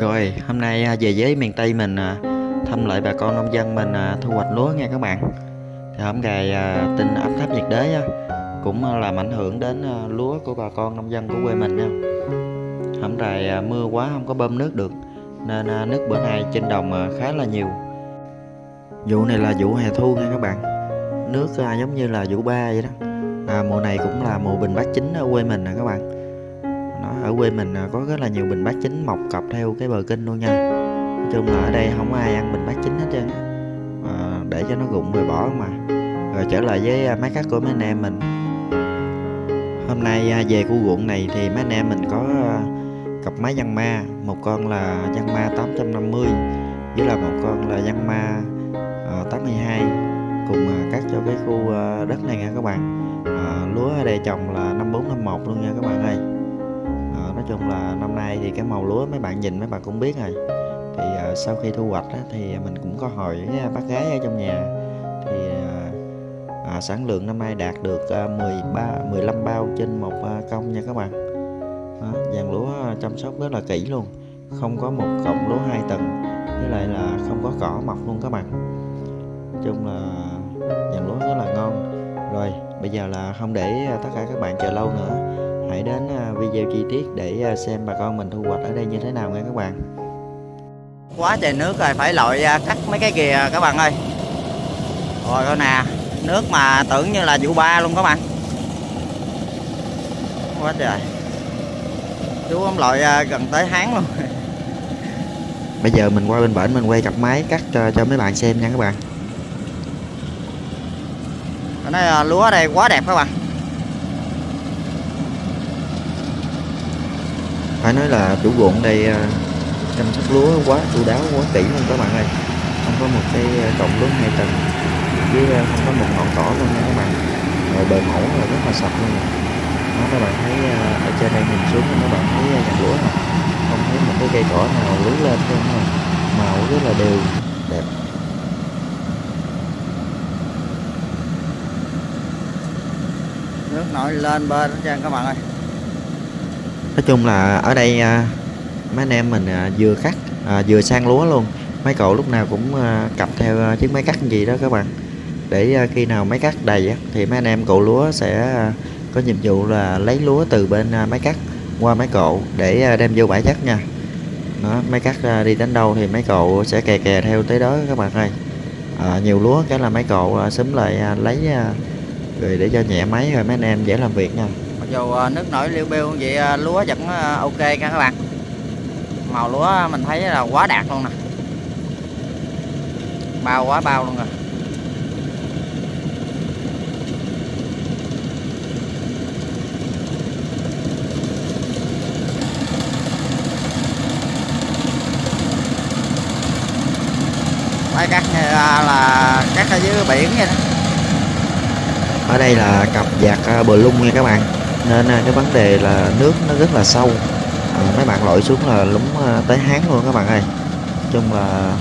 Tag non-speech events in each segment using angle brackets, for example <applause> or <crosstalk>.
Rồi, hôm nay à, về với miền Tây mình à, thăm lại bà con nông dân mình à, thu hoạch lúa nha các bạn. Thì hôm ngày tình tin áp thấp nhiệt đới cũng làm ảnh hưởng đến lúa của bà con nông dân của quê mình nha. Hôm nay mưa quá không có bơm nước được nên nước bữa nay trên đồng khá là nhiều. Vụ này là vụ hè thu nha các bạn. Nước giống như là vụ ba vậy đó. À, mùa này cũng là mùa bình bát chính ở quê mình nè các bạn ở quê mình à, có rất là nhiều bình bát chính mọc cọc theo cái bờ kinh luôn nha. Nói chung là ở đây không có ai ăn bình bát chính hết trơn à, để cho nó rụng rồi bỏ mà. Rồi trở lại với à, máy cắt của mấy anh em mình. Hôm nay à, về khu ruộng này thì mấy anh em mình có cặp máy văn ma. Một con là văn ma 850 với là một con là văn ma 82 cùng cắt cho cái khu đất này nha các bạn. À, lúa ở đây trồng là 5451 luôn nha các bạn ơi nói chung là năm nay thì cái màu lúa mấy bạn nhìn mấy bạn cũng biết rồi. Thì uh, sau khi thu hoạch á, thì mình cũng có hỏi với bác gái ở trong nhà. Thì uh, à, sản lượng năm nay đạt được uh, 13 15 bao trên một uh, công nha các bạn. Đó, dàn lúa chăm sóc rất là kỹ luôn không có một cọng lúa hai tầng với lại là không có cỏ mọc luôn các bạn. Nói chung là dàn lúa rất là ngon. Rồi bây giờ là không để tất cả các bạn chờ lâu nữa hãy đến video chi tiết để à, xem bà con mình thu hoạch ở đây như thế nào nha các bạn. Quá trời nước rồi phải lội à, cắt mấy cái kìa các bạn ơi. Rồi coi nè nước mà tưởng như là vụ ba luôn các bạn. Quá trời. Chú ông lội à, gần tới háng luôn. <laughs> Bây giờ mình qua bên bển mình quay cặp máy cắt cho, cho mấy bạn xem nha các bạn. Nói à, lúa ở đây quá đẹp các bạn phải nói là chủ ruộng đây ờ, chăm sóc lúa quá, chu đáo quá, kỹ luôn các bạn ơi. Không có một cái ờ, cọng lúa hai tầng với ờ, không có một ngọn cỏ luôn nha các bạn. Rồi bờ mẫu là rất là sạch luôn đó, các bạn thấy ở trên đây nhìn xuống các bạn thấy nhà lúa này. không thấy một cái cây cỏ nào lúa lên hết mà màu rất là đều, đẹp. Nước nổi lên bên hết trơn các bạn ơi nói chung là ở đây à, mấy anh em mình à, vừa cắt à, vừa sang lúa luôn. Mấy cậu lúc nào cũng à, cặp theo à, chiếc máy cắt gì đó các bạn. Để à, khi nào máy cắt đầy á, thì mấy anh em cậu lúa sẽ à, có nhiệm vụ là lấy lúa từ bên à, máy cắt qua máy cộ để à, đem vô bãi chất nha. Đó, máy cắt à, đi đến đâu thì mấy cậu sẽ kè kè theo tới đó các bạn ơi. À, nhiều lúa cái là mấy cậu à, xúm lại à, lấy à, rồi để cho nhẹ máy rồi mấy anh em dễ làm việc nha dù à, nước nổi liêu biêu vậy à, lúa vẫn à, ok nha các bạn. Màu lúa mình thấy là quá đạt luôn nè. Bao quá bao luôn rồi. Thấy cắt như là cắt ở dưới biển vậy đó. Ở đây là cặp giạc bờ lung nha các bạn nên à, cái vấn đề là nước nó rất là sâu. À, mấy bạn lội xuống là lúng à, tới háng luôn các bạn ơi. Chung là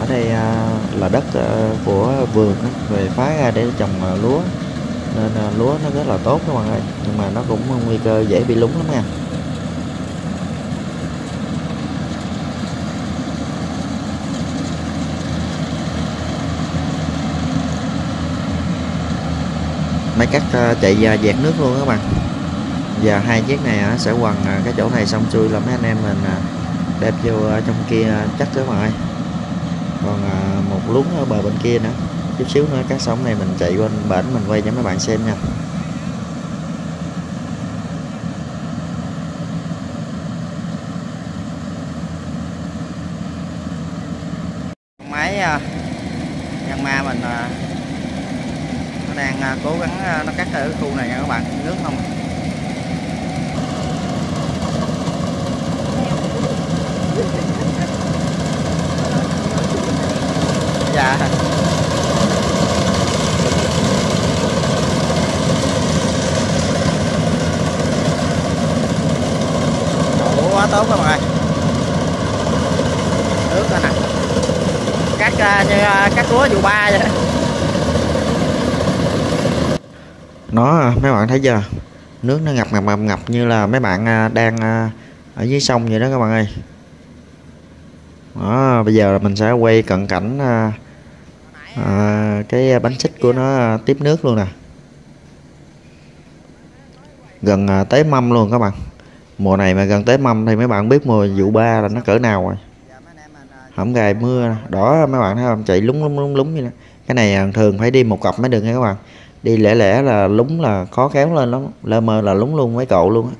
ở đây à, là đất của vườn về phá ra để trồng lúa. Nên lúa nó rất là tốt các bạn ơi. Nhưng mà nó cũng nguy cơ dễ bị lúng lắm nha. Máy cắt chạy dẹt nước luôn các bạn giờ hai chiếc này à, sẽ quần à, cái chỗ này xong xuôi là mấy anh em mình à, đẹp vô trong kia chắc các bạn ơi còn một lúng ở bờ bên kia nữa. Chút xíu nữa các sống này mình chạy qua bển mình quay cho mấy bạn xem nha máy à, nhân ma mình à, nó đang à, cố gắng à, nó cắt ở cái khu này nha các bạn nước không à. dạ Ủa, quá tốt các bạn ơi nước rồi nè cắt à, như à, cắt lúa vụ ba vậy. Nó mấy bạn thấy chưa? Nước nó ngập ngập ngập ngập như là mấy bạn à, đang à, ở dưới sông vậy đó các bạn ơi. Đó bây giờ là mình sẽ quay cận cảnh à, à, cái bánh xích của nó à, tiếp nước luôn nè. Gần à, tới mâm luôn các bạn. Mùa này mà gần tới mâm thì mấy bạn biết mùa vụ ba là nó cỡ nào rồi không gài mưa đỏ mấy bạn thấy không? Chạy lúng lúng lúng lúng vậy đó. Cái này à, thường phải đi một cặp mới được nha các bạn. Đi lẻ lẻ là lúng là khó kéo lên lắm. Lơ mơ là lúng luôn, mấy cậu luôn á.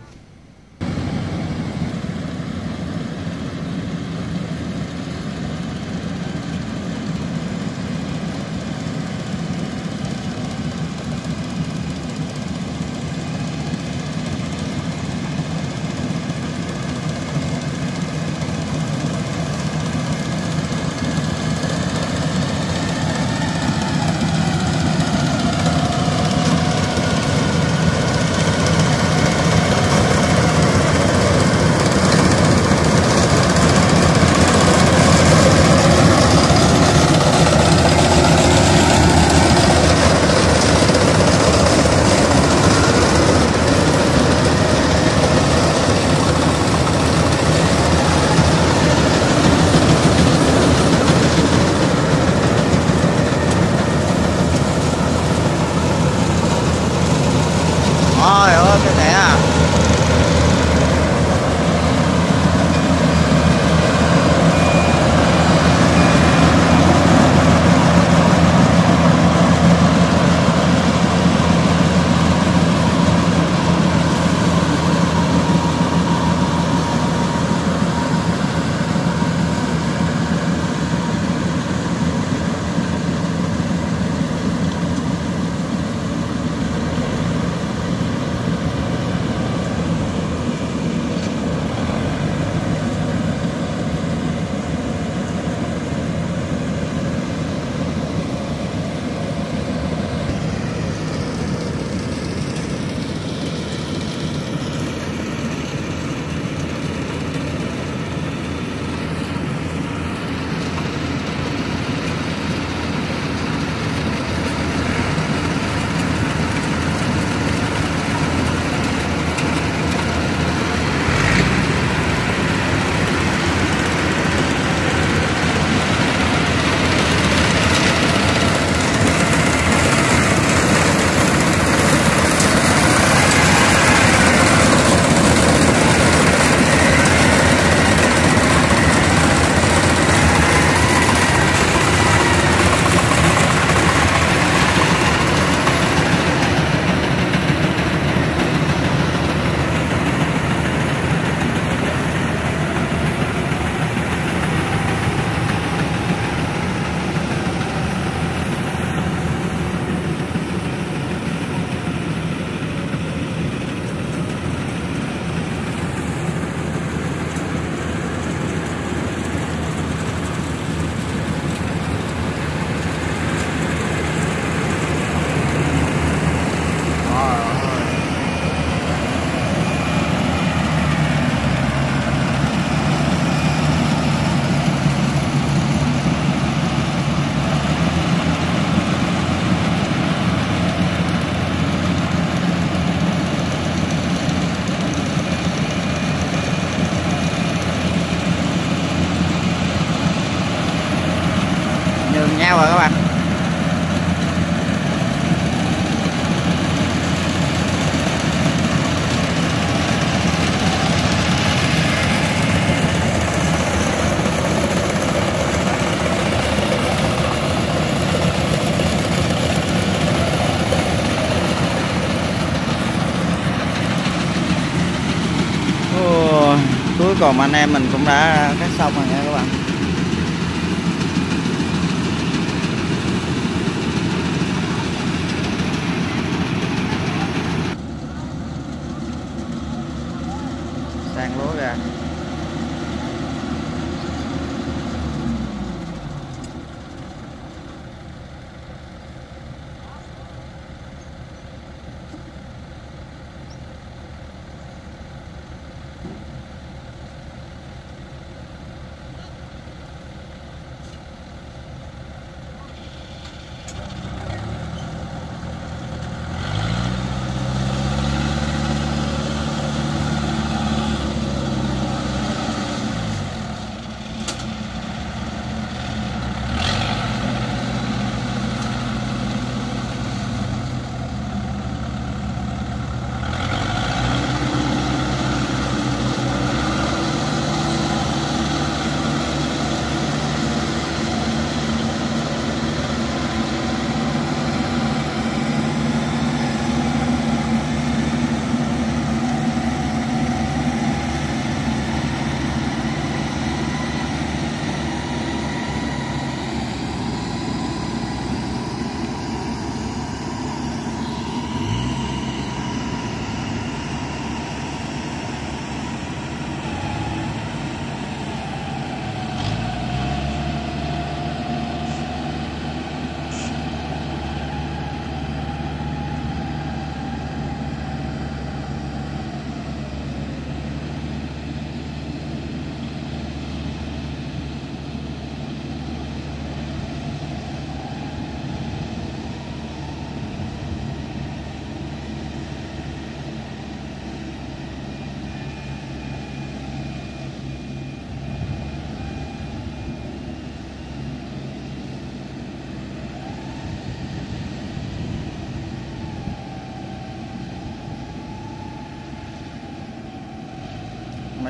Còn cùng anh em mình cũng đã cắt xong rồi nha.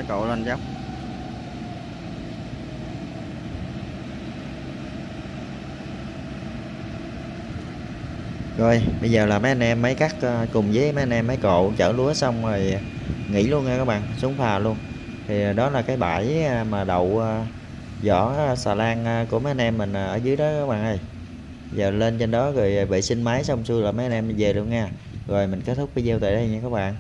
Mấy cậu lên dốc rồi, bây giờ là mấy anh em máy cắt ờ, cùng với mấy anh em máy cộ chở lúa xong rồi nghỉ luôn nha các bạn, xuống phà luôn. Thì ờ, đó là cái bãi ờ, mà đậu vỏ xà lan của mấy anh em mình ở dưới đó các bạn ơi. Giờ lên trên đó rồi vệ sinh máy xong xuôi là mấy anh em về luôn nha. Rồi mình kết thúc video tại đây nha các bạn.